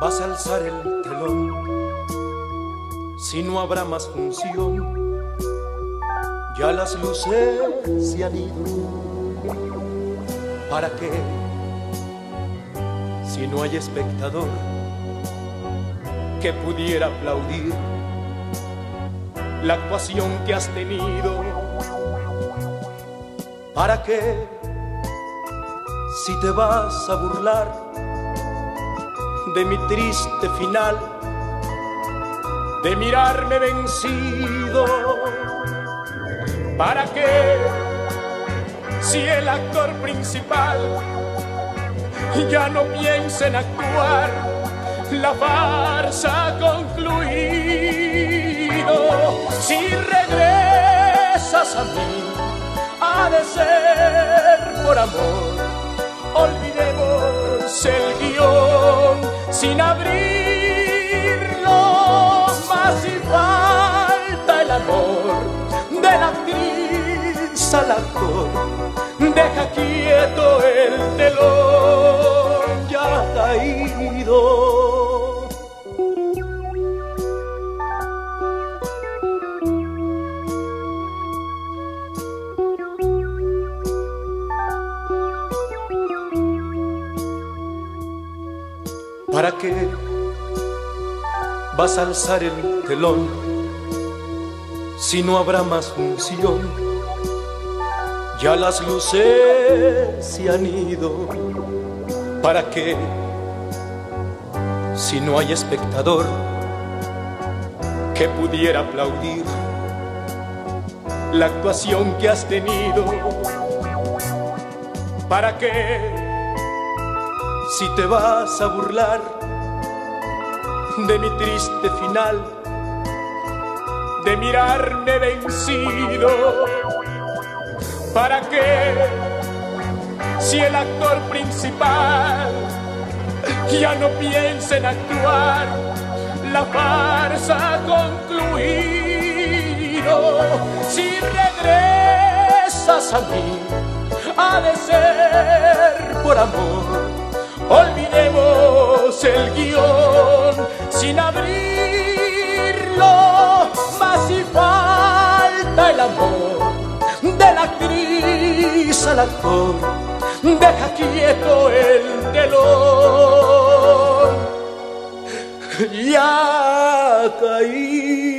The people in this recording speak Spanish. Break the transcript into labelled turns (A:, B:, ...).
A: vas a alzar el telón, si no habrá más función, ya las luces se han ido. ¿Para qué? Si no hay espectador que pudiera aplaudir la actuación que has tenido. ¿Para qué? Si te vas a burlar de mi triste final, de mirarme vencido. ¿Para qué? Si el actor principal ya no piensa en actuar, la farsa ha concluido. Si regresas a mí, ha de ser por amor. Olvidemos el guion sin abrirlo, más si falta el amor de la actriz al actor. Deja quieto el telón ¿Para qué vas a alzar el telón si no habrá más función? Ya las luces se han ido. ¿Para qué? Si no hay espectador que pudiera aplaudir la actuación que has tenido. ¿Para qué? Si te vas a burlar de mi triste final, de mirarme vencido, ¿para qué? Si el actor principal ya no piensa en actuar, la farsa ha concluido. Si regresas a mí, ha de ser por amor olvidemos el guion sin abrirlo, más si falta el amor de la actriz al actor, deja quieto el telón, ya caí.